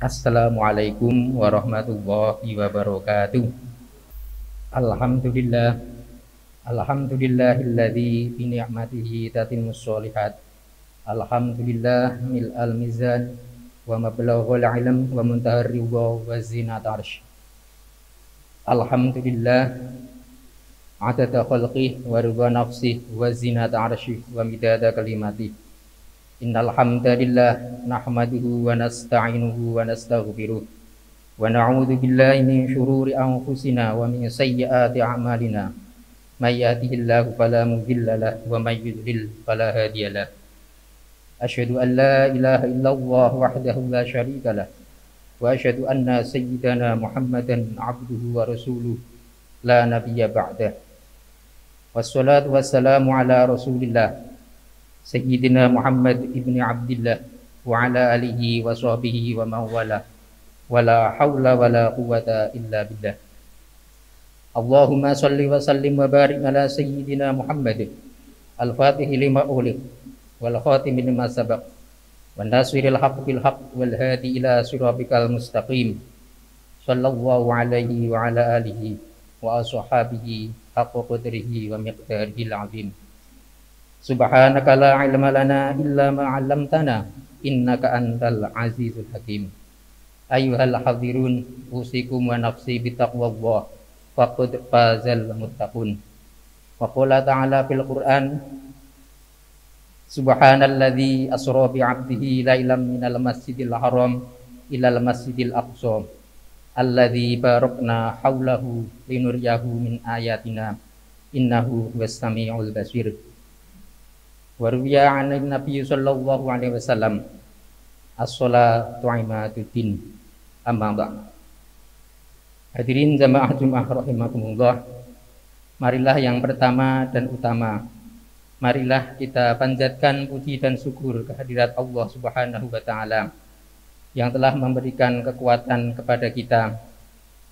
Assalamualaikum warahmatullahi wabarakatuh. Alhamdulillah. Alhamdulillahilladzi bi ni'matihi tatimmus sholihat. Alhamdulillah mil al mizan wa mablaghul ilm wa muntahar ridha wa zinat arsh. Alhamdulillah adada khalqih wa ridha nafsih wa zinat arshih wa midada kalimatih. Innal hamdalillah nahmaduhu wa nasta'inuhu wa nastaghfiruh wa na'udzu billahi min shururi anfusina wa min sayyiati a'malina may yahdihillahu fala mudilla lahu wa may yudlil fala hadiya lahu Asyhadu an la ilaha illallah wahdahu la syarika lah wa asyhadu anna sayyidana Muhammadan abduhu wa rasuluh la nabiyya ba'dah Wassalatu wassalamu ala Rasulillah Sayyidina Muhammad ibni Abdullah wa ala alihi wa sahbihi wa mawala wa la hawla wa la quwata illa billah Allahumma salli wa sallim wa barik ala Sayyidina Muhammad al-fatihi lima ulik wal khatimi lima sabaq wa nasiril haq bil haq Subhanaka la ilma lana illa ma 'allamtana innaka antal azizul hakim. Ayuhal hadirun usikum wa nafsi bitaqwallah faqad fazal muttaqun. Wa qala ta'ala fil Qur'an Subhanalladzi asra bi 'abdihi lailam minal masjidil haram ilal masjidil aqsa alladzi barakna haulahu linuriyahu min ayatina innahu huwas samiul basir. Warwiya an Nabi sallallahu alaihi wasallam as-salatu imaduddin amma ba'd. Hadirin jamaah Jumat rahimakumullah. Marilah yang pertama dan utama Marilah kita panjatkan puji dan syukur kehadirat Allah Subhanahu wa taala yang telah memberikan kekuatan kepada kita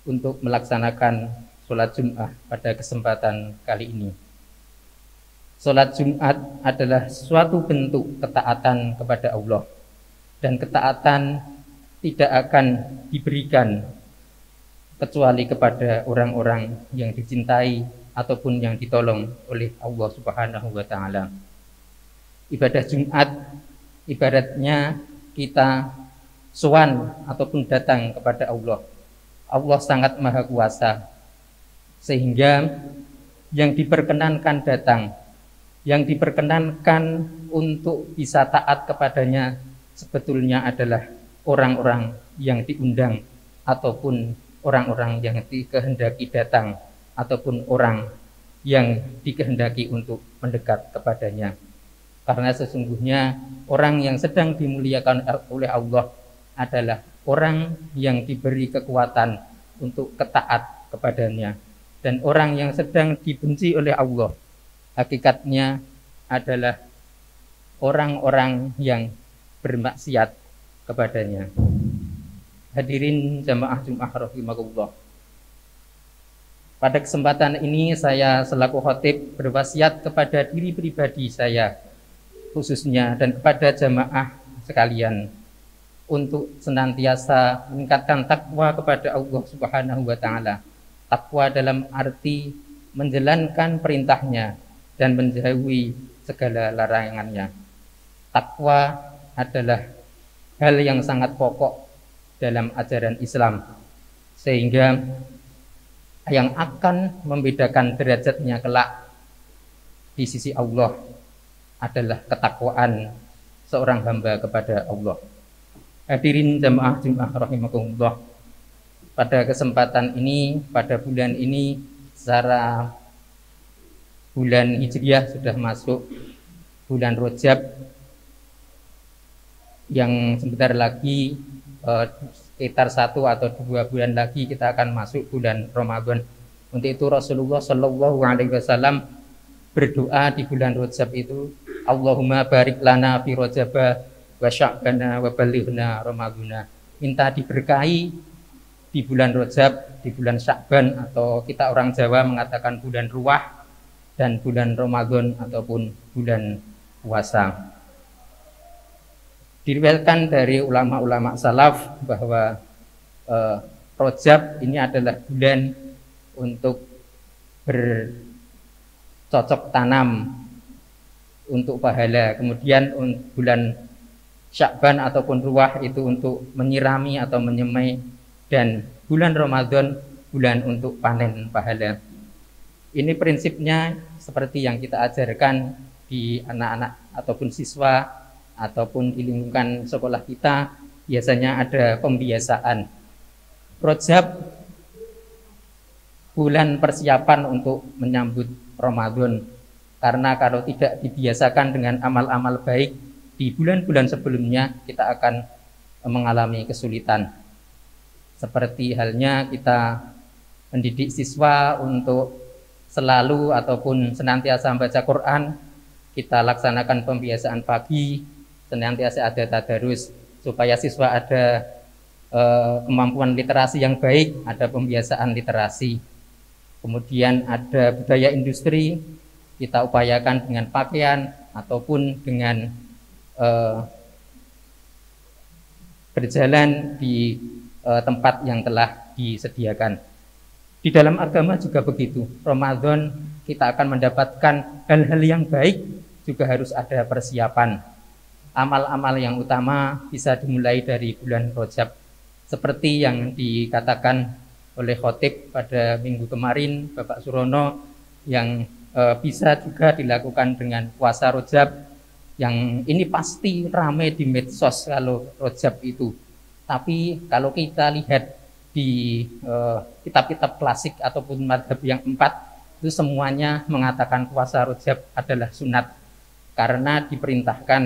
untuk melaksanakan sholat Jumat pada kesempatan kali ini. Sholat Jumat adalah suatu bentuk ketaatan kepada Allah dan ketaatan tidak akan diberikan kecuali kepada orang-orang yang dicintai ataupun yang ditolong oleh Allah Subhanahu wa taala. Ibadah Jumat ibaratnya kita sowan ataupun datang kepada Allah. Allah sangat maha kuasa sehingga yang diperkenankan datang yang diperkenankan untuk bisa taat kepadanya sebetulnya adalah orang-orang yang diundang ataupun orang-orang yang dikehendaki datang ataupun orang yang dikehendaki untuk mendekat kepadanya. Karena sesungguhnya orang yang sedang dimuliakan oleh Allah adalah orang yang diberi kekuatan untuk ketaat kepadanya dan orang yang sedang dibenci oleh Allah hakikatnya adalah orang-orang yang bermaksiat kepadanya. Hadirin jamaah Jumat rahimahullah. Pada kesempatan ini saya selaku khotib berwasiat kepada diri pribadi saya khususnya dan kepada jamaah sekalian untuk senantiasa meningkatkan takwa kepada Allah Subhanahu wa taala. Takwa dalam arti menjalankan perintahnya dan menjauhi segala larangannya. Takwa adalah hal yang sangat pokok dalam ajaran Islam, sehingga yang akan membedakan derajatnya kelak di sisi Allah adalah ketakwaan seorang hamba kepada Allah. Hadirin jamaah Jumat rahimakumullah. Pada kesempatan ini, pada bulan ini secara bulan Hijriah sudah masuk bulan Rojab yang sebentar lagi eh, sekitar satu atau dua bulan lagi kita akan masuk bulan Ramadan. Untuk itu Rasulullah Shallallahu Alaihi Wasallam berdoa di bulan Rojab itu Allahumma barik lana fi Rojaba wa sya'bana wa balighna Ramadana. Minta diberkahi di bulan Rojab, di bulan Syakban atau kita orang Jawa mengatakan bulan Ruah dan bulan Ramadan ataupun bulan puasa. diriwayatkan dari ulama-ulama salaf bahwa uh, Rojab ini adalah bulan untuk bercocok tanam untuk pahala. Kemudian bulan Syakban ataupun Ruah itu untuk menyirami atau menyemai dan bulan Ramadan bulan untuk panen pahala. Ini prinsipnya seperti yang kita ajarkan di anak-anak ataupun siswa ataupun di lingkungan sekolah kita biasanya ada pembiasaan Rojab bulan persiapan untuk menyambut Ramadan. Karena kalau tidak dibiasakan dengan amal-amal baik di bulan-bulan sebelumnya kita akan mengalami kesulitan. Seperti halnya kita mendidik siswa untuk selalu ataupun senantiasa membaca Quran, kita laksanakan pembiasaan pagi, senantiasa ada tadarus supaya siswa ada Eh, kemampuan literasi yang baik, ada pembiasaan literasi. Kemudian ada budaya industri, kita upayakan dengan pakaian ataupun dengan uh, berjalan di uh, tempat yang telah disediakan. Di dalam agama juga begitu. Ramadan kita akan mendapatkan hal-hal yang baik, juga harus ada persiapan. Amal-amal yang utama bisa dimulai dari bulan Rojab seperti yang dikatakan oleh khotib pada minggu kemarin Bapak Surono yang e, bisa juga dilakukan dengan puasa rojab yang ini pasti ramai di medsos kalau rojab itu tapi kalau kita lihat di eh, kitab-kitab e, klasik ataupun madhab yang empat itu semuanya mengatakan puasa rojab adalah sunat karena diperintahkan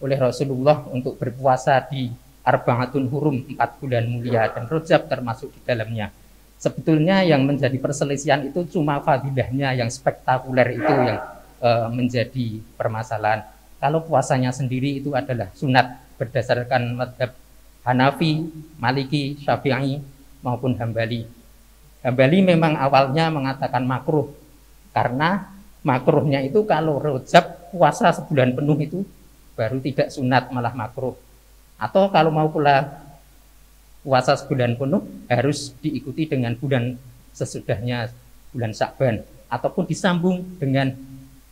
oleh Rasulullah untuk berpuasa di Arbaatun Hurum, empat bulan mulia dan rojab termasuk di dalamnya. Sebetulnya yang menjadi perselisihan itu cuma fadilahnya yang spektakuler itu yang e, menjadi permasalahan. Kalau puasanya sendiri itu adalah sunat berdasarkan madhab Hanafi, Maliki, Syafi'i maupun Hambali. Hambali memang awalnya mengatakan makruh karena makruhnya itu kalau rojab puasa sebulan penuh itu baru tidak sunat malah makruh atau kalau mau pula puasa sebulan penuh harus diikuti dengan bulan sesudahnya bulan Sa'ban ataupun disambung dengan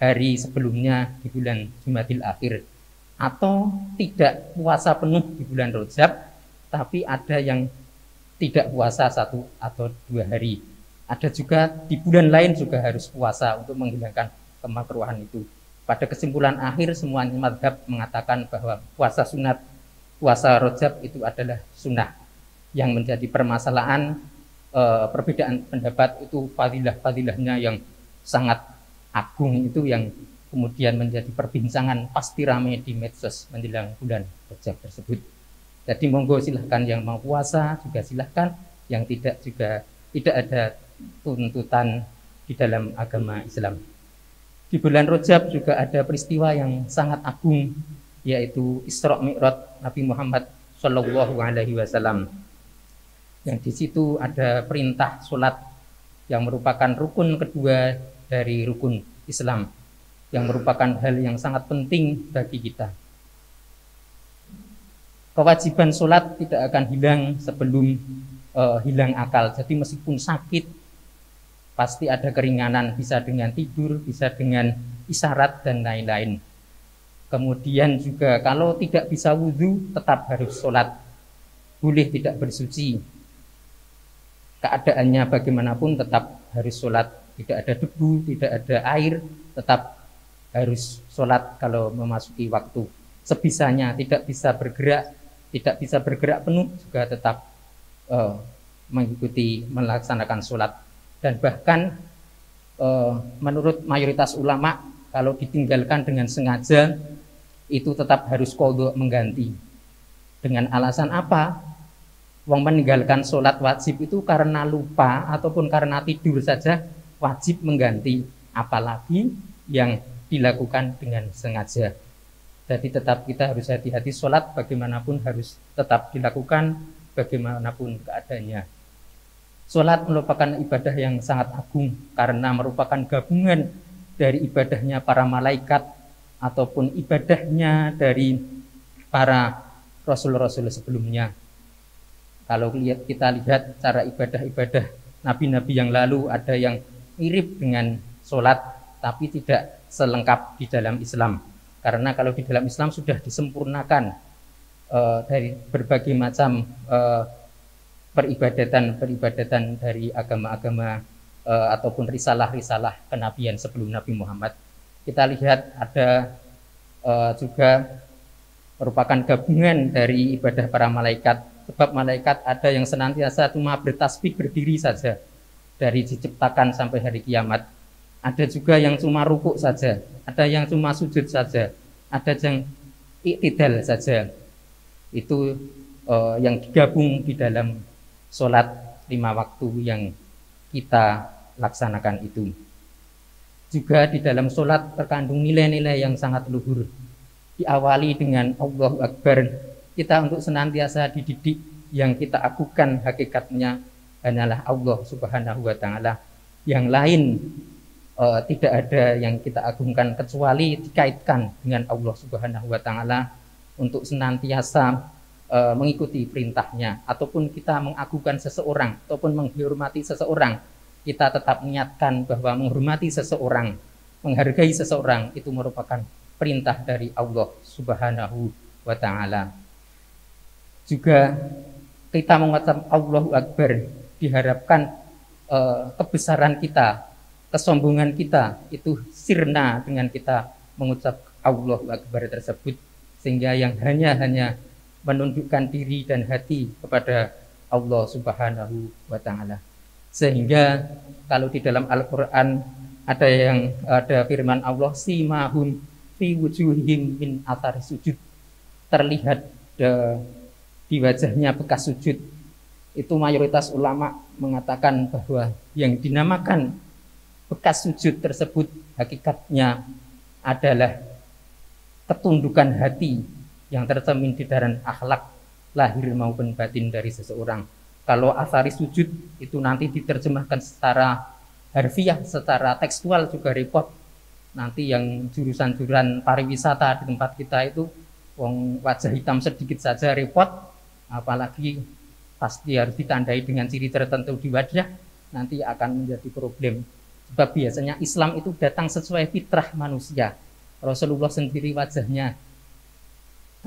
hari sebelumnya di bulan Jumadil Akhir atau tidak puasa penuh di bulan Rojab tapi ada yang tidak puasa satu atau dua hari. Ada juga di bulan lain juga harus puasa untuk menghilangkan kemakruhan itu. Pada kesimpulan akhir semuanya madhab mengatakan bahwa puasa sunat puasa rojab itu adalah sunnah. Yang menjadi permasalahan e, perbedaan pendapat itu fadilah-fadilahnya yang sangat agung itu yang kemudian menjadi perbincangan pasti ramai di medsos menjelang bulan rojab tersebut. Jadi monggo silahkan yang mau puasa juga silahkan, yang tidak juga tidak ada tuntutan di dalam agama Islam. Di bulan Rojab juga ada peristiwa yang sangat agung yaitu Isra Mi'raj Nabi Muhammad Shallallahu Alaihi Wasallam. Yang di situ ada perintah sholat yang merupakan rukun kedua dari rukun Islam, yang merupakan hal yang sangat penting bagi kita. Kewajiban sholat tidak akan hilang sebelum uh, hilang akal. Jadi meskipun sakit, pasti ada keringanan, bisa dengan tidur, bisa dengan isyarat dan lain-lain. Kemudian juga kalau tidak bisa wudhu tetap harus sholat. Boleh tidak bersuci. Keadaannya bagaimanapun tetap harus sholat. Tidak ada debu, tidak ada air, tetap harus sholat kalau memasuki waktu. Sebisanya tidak bisa bergerak, tidak bisa bergerak penuh juga tetap uh, mengikuti melaksanakan sholat. Dan bahkan uh, menurut mayoritas ulama kalau ditinggalkan dengan sengaja itu tetap harus kodok mengganti. Dengan alasan apa? Wong meninggalkan sholat wajib itu karena lupa ataupun karena tidur saja wajib mengganti. Apalagi yang dilakukan dengan sengaja. Jadi tetap kita harus hati-hati sholat bagaimanapun harus tetap dilakukan bagaimanapun keadaannya. Sholat merupakan ibadah yang sangat agung karena merupakan gabungan dari ibadahnya para malaikat ataupun ibadahnya dari para rasul-rasul sebelumnya. Kalau kita lihat cara ibadah-ibadah nabi-nabi yang lalu ada yang mirip dengan sholat tapi tidak selengkap di dalam Islam. Karena kalau di dalam Islam sudah disempurnakan uh, dari berbagai macam uh, peribadatan-peribadatan dari agama-agama uh, ataupun risalah-risalah kenabian sebelum Nabi Muhammad. Kita lihat ada uh, juga merupakan gabungan dari ibadah para malaikat. Sebab malaikat ada yang senantiasa cuma bertasbih berdiri saja dari diciptakan sampai hari kiamat. Ada juga yang cuma rukuk saja, ada yang cuma sujud saja, ada yang iktidal saja. Itu uh, yang digabung di dalam sholat lima waktu yang kita laksanakan itu. Juga di dalam sholat terkandung nilai-nilai yang sangat luhur. Diawali dengan Allahu Akbar, kita untuk senantiasa dididik yang kita agukan hakikatnya hanyalah Allah Subhanahu wa taala. Yang lain uh, tidak ada yang kita agungkan kecuali dikaitkan dengan Allah Subhanahu wa taala untuk senantiasa uh, mengikuti perintahnya ataupun kita mengagukan seseorang ataupun menghormati seseorang. Kita tetap niatkan bahwa menghormati seseorang menghargai seseorang itu merupakan perintah dari Allah Subhanahu wa taala. Juga kita mengucap Allahu Akbar diharapkan uh, kebesaran kita kesombongan kita itu sirna dengan kita mengucap Allahu Akbar tersebut sehingga yang hanya hanya menundukkan diri dan hati kepada Allah Subhanahu wa taala. Sehingga kalau di dalam Al-Qur'an ada yang ada firman Allah simahum fi wujuhim min athar sujud. Terlihat de, di wajahnya bekas sujud. Itu mayoritas ulama mengatakan bahwa yang dinamakan bekas sujud tersebut hakikatnya adalah ketundukan hati yang tercermin di dalam akhlak lahir maupun batin dari seseorang. Kalau asari sujud itu nanti diterjemahkan secara harfiah, secara tekstual juga repot. Nanti yang jurusan-jurusan pariwisata di tempat kita itu wong wajah hitam sedikit saja repot, apalagi pasti harus ditandai dengan ciri tertentu di wajah, nanti akan menjadi problem. Sebab biasanya Islam itu datang sesuai fitrah manusia. Rasulullah sendiri wajahnya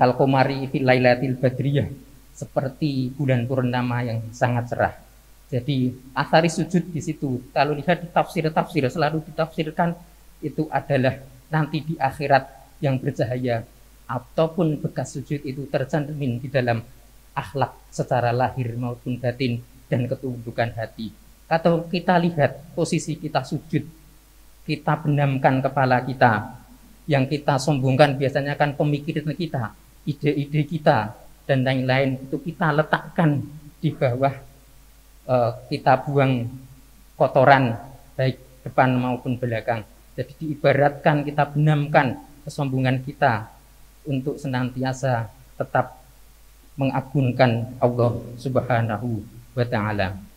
Al-Qamari fil Lailatul Badriyah seperti bulan purnama yang sangat cerah. Jadi asari sujud di situ. Kalau lihat di tafsir-tafsir selalu ditafsirkan itu adalah nanti di akhirat yang bercahaya ataupun bekas sujud itu tercantumin di dalam akhlak secara lahir maupun batin dan ketundukan hati. Atau kita lihat posisi kita sujud, kita benamkan kepala kita, yang kita sombongkan biasanya kan pemikiran kita, ide-ide kita dan lain-lain itu kita letakkan di bawah uh, kita buang kotoran baik depan maupun belakang. Jadi diibaratkan kita benamkan kesombongan kita untuk senantiasa tetap mengagungkan Allah Subhanahu wa taala.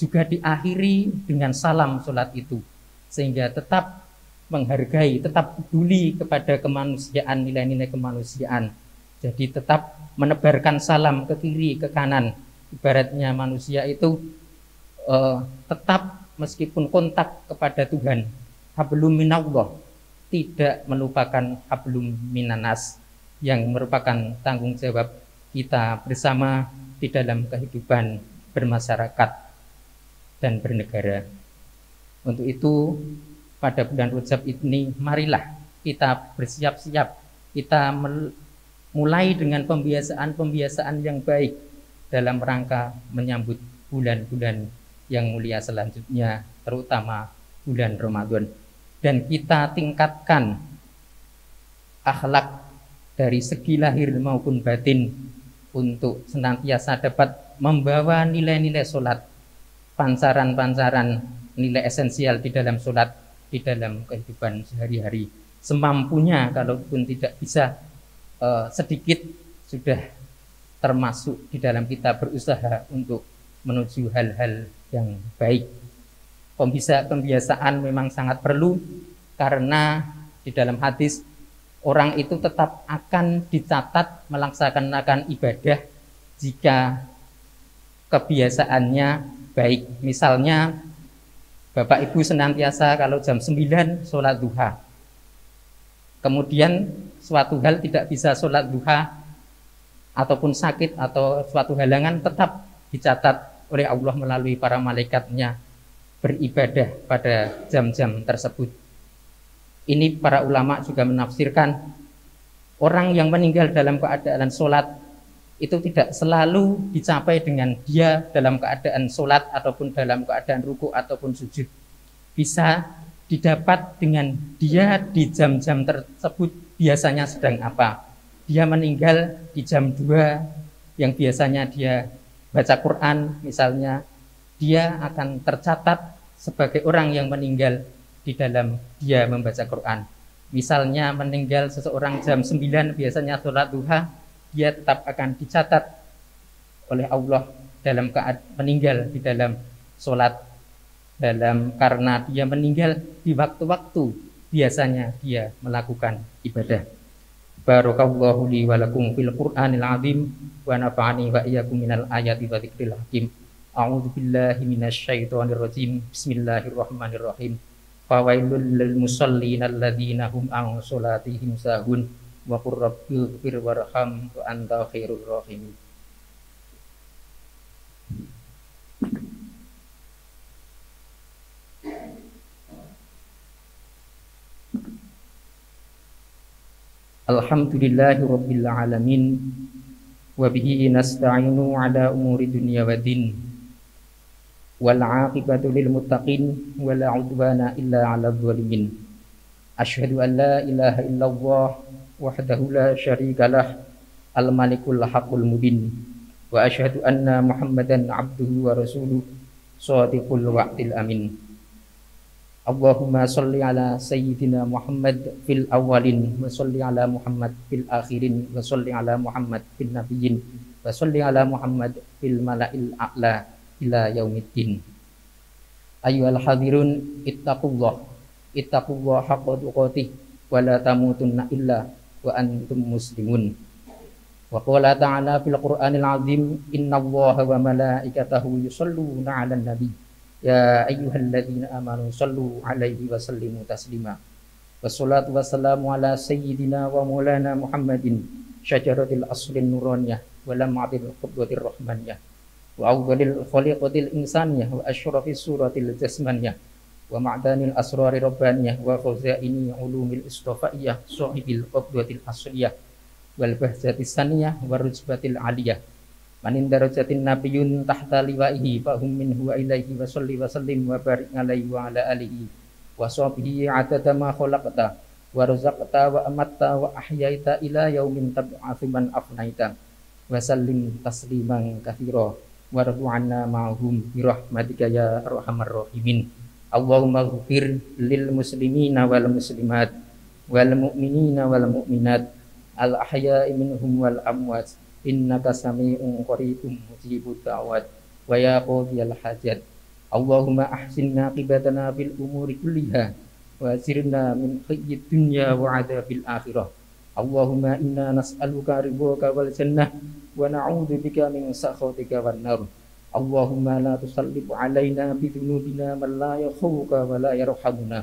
Juga diakhiri dengan salam sholat itu. Sehingga tetap menghargai, tetap peduli kepada kemanusiaan, nilai-nilai kemanusiaan. Jadi tetap menebarkan salam ke kiri, ke kanan. Ibaratnya manusia itu uh, tetap meskipun kontak kepada Tuhan, hablum minallah, tidak melupakan hablum minanas yang merupakan tanggung jawab kita bersama di dalam kehidupan bermasyarakat dan bernegara. Untuk itu, pada bulan Rajab ini, marilah kita bersiap-siap, kita mulai dengan pembiasaan-pembiasaan yang baik dalam rangka menyambut bulan-bulan yang mulia selanjutnya, terutama bulan Ramadan. Dan kita tingkatkan akhlak dari segi lahir maupun batin untuk senantiasa dapat membawa nilai-nilai sholat, pancaran-pancaran nilai esensial di dalam sholat, di dalam kehidupan sehari-hari. Semampunya, kalaupun tidak bisa uh, sedikit sudah termasuk di dalam kita berusaha untuk menuju hal-hal yang baik. Pembisa, pembiasaan memang sangat perlu karena di dalam hadis orang itu tetap akan dicatat melaksanakan ibadah jika kebiasaannya baik. Misalnya Bapak Ibu senantiasa kalau jam 9 sholat duha. Kemudian suatu hal tidak bisa sholat duha ataupun sakit atau suatu halangan tetap dicatat oleh Allah melalui para malaikatnya beribadah pada jam-jam tersebut. Ini para ulama juga menafsirkan orang yang meninggal dalam keadaan sholat itu tidak selalu dicapai dengan dia dalam keadaan sholat ataupun dalam keadaan ruku ataupun sujud. Bisa didapat dengan dia di jam-jam tersebut biasanya sedang apa. Dia meninggal di jam 2 yang biasanya dia baca Quran misalnya, dia akan tercatat sebagai orang yang meninggal di dalam dia membaca Quran. Misalnya meninggal seseorang jam 9 biasanya sholat duha, dia tetap akan dicatat oleh Allah dalam keadaan meninggal di dalam sholat dalam karena dia meninggal di waktu-waktu biasanya dia melakukan ibadah. Barakallahu li wa lakum fil Qur'anil azim wa nafa'ani wa iyyakum minal ayati wa dzikril hakim. A'udzu billahi minasyaitonir rajim. Bismillahirrahmanirrahim. Fawailul lil musallin alladzina hum an salatihim sahun wa qur rabbi warham wa anta khairur rahimin. Alhamdulillahi rabbil alamin. Wa nasta'inu ala umuri dunya wa din. Wal aqibatu lil muttaqin wa illa ala zalimin. Asyhadu an la ilaha illallah wahdahu la syarika lah al-malikul wa asyhadu anna muhammadan abduhu wa rasuluh sadiqul wa'dil amin Allahumma salli ala sayyidina Muhammad fil awalin wa salli ala Muhammad fil akhirin wa salli ala Muhammad fil nabiyyin wa salli ala Muhammad fil mala'il a'la ila yaumiddin Ayyuhal hadirun ittaqullah ittaqullah haqqa tuqatih wa illa wa antum muslimun. Wa qala ta'ala fil Qur'anil azim innallaha wa malaikatahu yusalluna 'alan nabi ya ayyuhalladzina amanu sallu 'alaihi wa sallimu taslima. Wassalatu wassalamu ala sayyidina wa maulana Muhammadin syajaratil aslin nuraniyah wa lam'atil qudwatir rahmaniyah wa awwalil khaliqatil insaniyah wa asyrafis suratil jasmaniyah wa ma'danil asrari rabbaniyah wa khazaini ulumil istofaiyah sahibil qabdatil asliyah wal bahjatis saniyah wa rujbatil aliyah. Manin darajatin nabiyun tahta liwaihi fahum minhu wa ilaihi wa salli wa sallim wa barik alaihi wa ala alihi wa sahbihi adada ma khalaqta wa razaqta wa amatta wa ahyaita ila yaumin tab'atsu man afnaita wa sallim tasliman katsira wa anna ma'hum bi ya arhamar rahimin Allahumma ghfir lil muslimina wal muslimat wal mu'minina wal mu'minat al ahya'i minhum wal amwat innaka sami'un qaribun mujibud da'wat wa ya qadiyal hajat. Allahumma ahsin naqibatana bil umuri kulliha wa sirna min khiyyid dunya wa adabil akhirah. Allahumma inna nas'aluka ridhaka wal jannah wa na'udzu bika min sakhatika wan nar اللهم لا تسلط علينا بذنوبنا من لا يخوك ولا يرحمنا.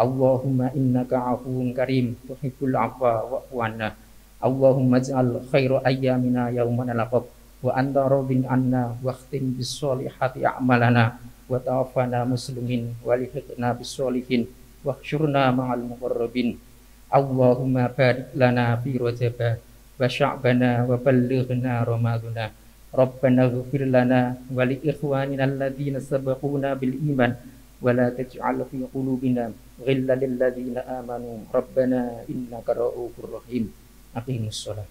اللهم إنك عفو كريم. تحب العفو واعف عنا. اللهم اجعل خير أيامنا يوم نلقاك. وأنت راض عنا واختم بالصالحات أعمالنا. وتوفنا مسلمين ولحقنا بالصالحين. واحشرنا مع المقربين. اللهم بارك لنا في رجب وشعبنا وبلغنا رمضان ربنا اغفر لنا ولإخواننا الذين سبقونا بالإيمان ولا تجعل في قلوبنا غلا للذين آمنوا. ربنا إنك رؤوف رحيم. أقيم الصلاة.